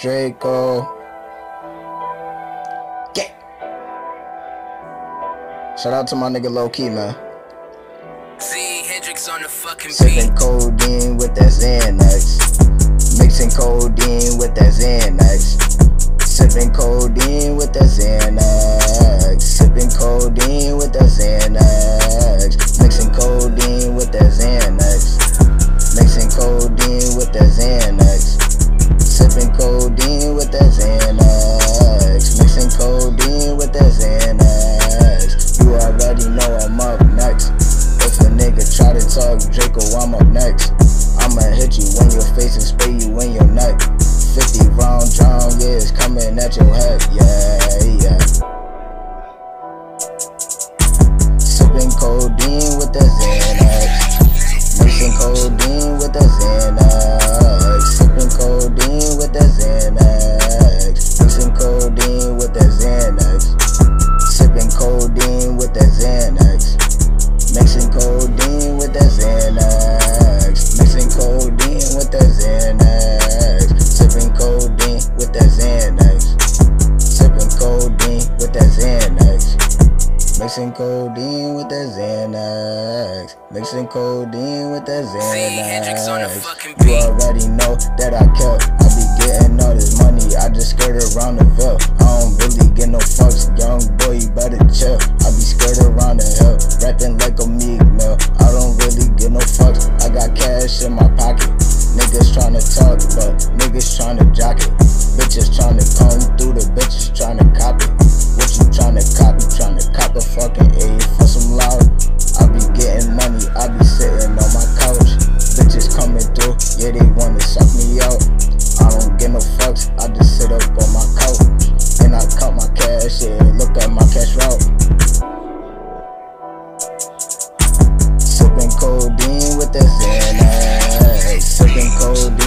Draco. Get. Shout out to my nigga Low Key, man. Z Hendrix on the fucking Sipping beat. codeine with that Xanax. Mixing codeine with that Xanax. Sipping codeine with that Xanax. And spray you in your neck. 50 round drown, yeah, it's coming at your head, yeah, yeah. Sipping codeine Mixing codeine with the Xanax. Mixing codeine with the Hendrix on the Xanax. You already know that I kept. I be getting all this money. I just skirt around the Ville. I don't really get no fucks. Young boy, you better chill. I be skirt around the hill. Rapping like a meek mill. I don't really get no fucks. I got cash in my pocket. Niggas tryna talk, but niggas tryna jock it. Bitches tryna come through the bitches Yeah, they wanna suck me out. I don't give no fucks, I just sit up on my couch. And I count my cash, yeah, look at my cash route. Sipping codeine with the Xanax. Sipping codeine.